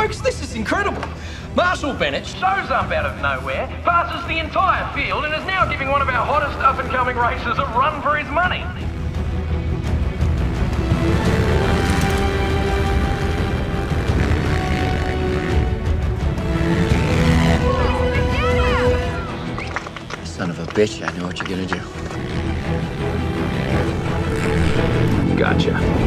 folks, this is incredible. Marshall Bennett shows up out of nowhere, passes the entire field, and is now giving one of our hottest up-and-coming racers a run for his money. Son of a bitch, I know what you're gonna do. Gotcha.